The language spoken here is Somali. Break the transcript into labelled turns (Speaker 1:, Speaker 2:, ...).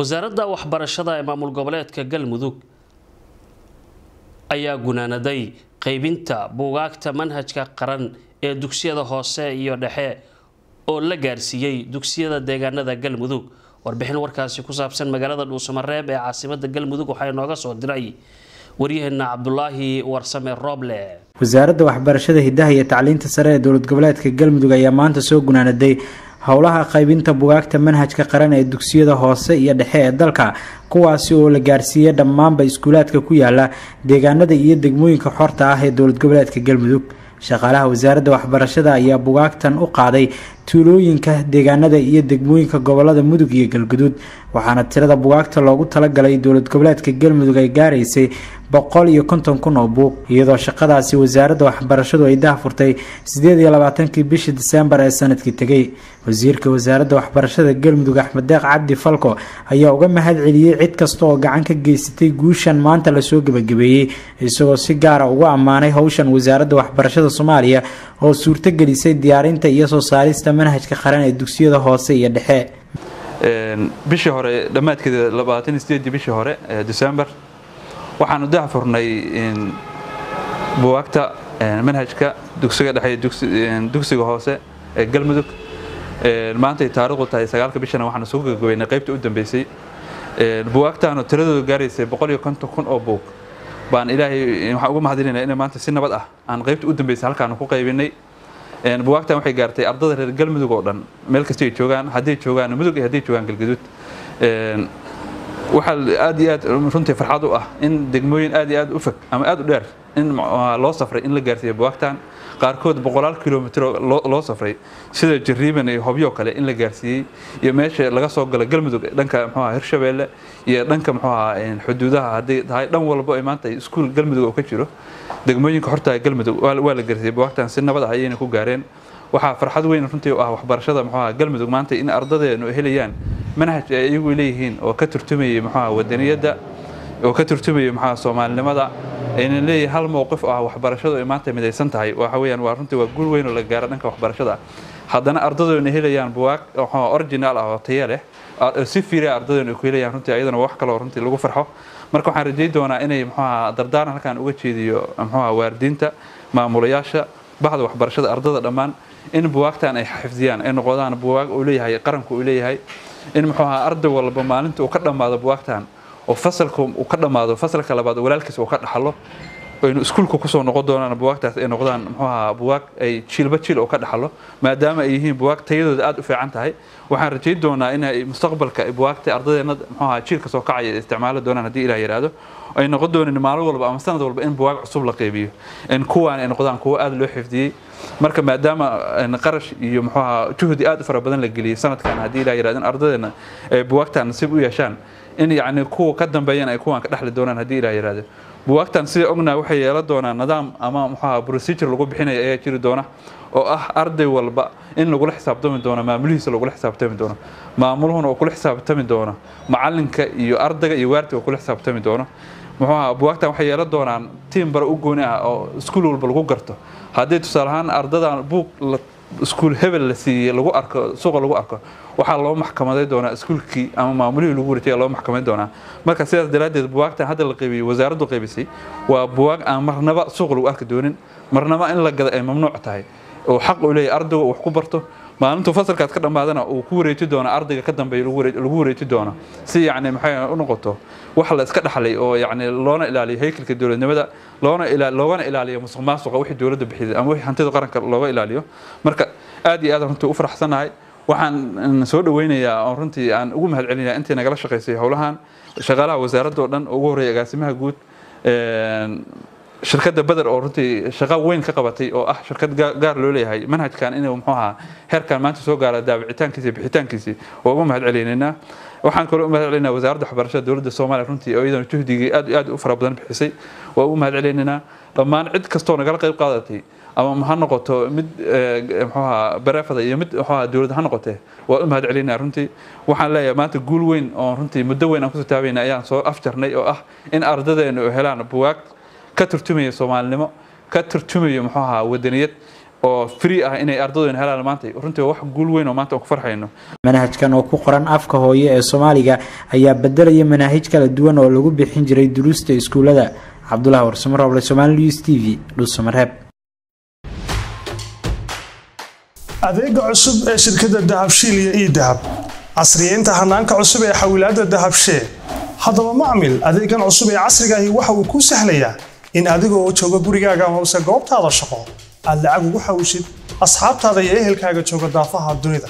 Speaker 1: wasaaradda waxbarashada ee maamul goboleedka galmudug ayaa gunaanaday qeybinta buugaagta manhajka qaran ee dugsiyada hoose iyo dhexe oo la gaarsiiyey dugsiyada deegaanada galmudug. Warbixin warkaasi ku saabsan magaalada dhuusamareeb ee caasimada galmudug waxaa inooga soo diray waryaheena cabdulaahi warsame rooble
Speaker 2: wasaaradda waxbarashada hidaha iyo tacliinta sare ee dowlad goboleedka galmudug ayaa maanta soo gunaanaday howlaha qaybinta bugaagta manhajka qaran ee dugsiyada hoose iyo dhexe ee dalka kuwaasi oo la gaarsiiyey dhammaanba iskuulaadka ku yaalla deegaanada iyo degmooyinka xorta ah ee dowlad goboleedka galmudug. Shaqaalaha wasaaradda waxbarashada ayaa bugaagtan u qaaday tuulooyinka deegaanada iyo degmooyinka gobollada mudug iyo galguduud waxaana tirada bugaagta loogu talagalay dowlad goboleedka galmudug ay gaaraysay boqol iyo konton kun oo buug iyadoo shaqadaasi wasaaradda waxbarashadu ay dahfurtay sideed iyo labaatankii bishii diseembar ee sannadkii tegay wasiirka wasaaradda waxbarashada galmudug axmed cabdi falko ayaa uga mahad celiyey cid kasta oo gacan ka geysatay guushan maanta la soo gebagabeeyey isagoo si gaara ugu ammaanay howshan wasaaradda waxbarashada soomaaliya oo suurtogelisay diyaarinta iyo soo saarista manhajka qaran ee dugsiyada hoose iyo dhexe.
Speaker 3: Bishii hore dhammaadkeeda bishii hore ee waxaanu dahfurnay buwaagta manhajka dugsiga dhexe dugsiga hoose ee galmudug. Maantay taariikhdu tahay sagaalka bishana waxaanu soo gagabeynay qaybta u dambeysay. Buwaagtaanu tiradooda gaaraysay boqol iyo konton kun oo buug. Baan ilaahay waxaan uga mahadinayna in maanta si nabad ah aan qaybta u dambeysay halkaanu ku qaybinay. Buwaagtan waxay gaartay ardada reer galmudug oo dhan. Meel kasta ay joogaan hadday joogaan mudug iyo hadday joogaan galgaduud waxaa aad iyo aad runtii farxad u ah in degmooyin aad iyo aad u fog ama aad u dheer in loo safray in la gaarsiiyo buwaagtan. Qaarkood boqolaal kilomitr loo safray sida jariiban iyo hobyo kale in la gaarsiiyey iyo meesha laga soo galo galmudug dhanka mxuaha hirshabeelle iyo dhanka mxuaha xuduudaha hadday tahay dhan walbo ay maanta iskuul galmudug oo ka jiro. Degmooyinka horta galmudug waa la gaarsiiyey buwaagtan si nabad ah ayayna ku gaareen. Waxaa farxad weyn runtii u ah waxbarashada mxuaha galmudug maanta in ardadeenu helayaan manhaj ay iyagu leeyihiin oo ka turtumayay mxuaha wadaniyadda oo ka turtumayay mxuaha soomaalinimada aynan leeyahay hal mowqif oo ah waxbarashadu ay maanta midaysan tahay. Waxa weeyaan waa runtii waa guul weyn oo la gaaro dhanka waxbarashada. Haddana ardadoona helayaan buwaag original ah oo taya leh si fiiriya ardadoona ku helayaan runtii ayadana wax kaloo runtii lagu farxo. Marka waxaan rajay doonaa inay mxuaha dardaaran halkan uga jeediyo mxuaha waaridiinta maamulayaasha bahda waxbarashada ardada dhammaan in buwaagtan ay xifdiyaan ay noqdaan buwaag uu leeyahay qaranku uu leeyahay in mxuaha arday walba maalinta uu ka dhammaado buwaagtan oo fasalka uu ka dhammaado fasalka labaad walaalkiis uu ka dhaxlo aynu iskuulka ku soo noqon doonaan buwaagtaas ay noqdaan mxuaha buwaag ay jiilba jiil oo ka dhaxlo maadaama ay yihiin buwaag tayadooda aada u fiican tahay. Waxaan rajay doonaa inay mustaqbalka buwaagta ardadeena mxuaha jiilka soo kacaya isticmaali doonaan haddii ilah yidhaahdo ay noqon doonin maalin walba ama sanad walba in buwaag cusub la qaybiyo in kuwaan ay noqdaan kuwo aada loo xifdiyey. Marka maadaama qarash iyo mxuaha juhdi aada u fara badan la geliyey sanadkan haddii ilah yidhahdo in ardadeena ay buwaagtan nasiib u yeeshaan in yacni kuwa ka dambeeyan ay kuwaan ka dhexli doonaan haddii ilah yidhahdo buwaagtan sida ognaha waxay yeelan doonaan nidaam ama mxuaha procedure lagu bixinaya ayaa jiri doona oo ah arday walba in lagula xisaabtami doono maamulihiisa lagula xisaabtami doono maamuluhuna oo kula xisaabtami doono macalinka iyo ardayga iyo waardiga oo kula xisaabtami doono. Muxuaha buwaagtan waxay yeelan doonaan tiim bara u gooni ah oo iskuul walba lagu garto. Haddii tusaale ahaan ardadan buug iskuul hebel la siiyey lagu arko suuqa lagu arko waxaa loo maxkamaday doonaa iskuulkii ama maamulihii lagu wareejaya loo maxkamayn doonaa. Marka sidaas daraaddeed buwaagtan hadda la qaybiyey wasaaraddu qaybisay waa buwaag aan marnaba suuqa lagu arki doonin marnaba in la gada ay mamnuuc tahay. Oo xaq uu leeyahay ardayga wax ku barto. Maalintuu fasalkaad ka dhammaadana uu ku wareeji doono ardayga ka dambeeya lagu wareeji doono. Si yacni maxay u noqoto wax la iska dhaxlay oo yacni loona ilaaliyo haykalka dowladnimada loogana ilaaliyo musuq maasuqa wixii dowladda bixiyay ama wixii hantida qaranka looga ilaaliyo. Marka aad iyo aad runtii u faraxsanahay waxaan soo dhaweynayaa oo runtii aan ugu mahad celinayaa intii nagala shaqaysay howlahan shaqaalaha wasaaradda oo dhan ugu horreeya agaasimaha guud shirkadda beder oo runtii shaqo weyn ka qabatay oo ah shirkad gaar loo leeyahay manhajkan inuu muxuu ahaa heerkan maanta soo gaara daabicitaankiisi bixitaankiisi waa ugu mahad celinaynaa waxaan kaloo u mahad celinaynaa wasaaradda waxbarashada dowladda soomaaliya. Runtii oo iyadana juhdigii aad aad u fara badan bixisay waa ugu mahad dhammaan cid kastoo nagala qayb qaadatay ama ha noqoto mid mxuaha bareefada iyo mid mxuaha dowladda ha noqotee waa u mahad runtii. Waxaan leeyahay maanta guul weyn oo runtii muddo weyn aan ku soo taabayna ayaan soo afjarnay oo ah in ardadeenu helaan buwaag ka turtumaya soomaalinimo ka turtumayo muxuu ahaa wadaniyad oo free ah inay ardadooyna helaan maanta runtii wax guul weyn oo maanta aan ku farxayno.
Speaker 2: Manhajkan oo ku qoran afka hooye ee soomaaliga ayaa bedelaya manaahij kala duwan oo lagu bixin jiray duruusta iskuullada. Cabdulahi warsamo roble somaali news t v dhuusamareeb
Speaker 4: adeega cusub ee shirkadda dahabshiil iyo ii dahab casriyeynta hanaanka cusub ee xawilaadda dahabshee haddaba macmil adeegan cusub ee casrigaahi waxa uu kuu sahlayaa in adigoo jooga gurigaaga amase goobtaada shaqo aad lacag ugu xawishid asxaabtaada iyo ehelkaaga jooga daafaha dunida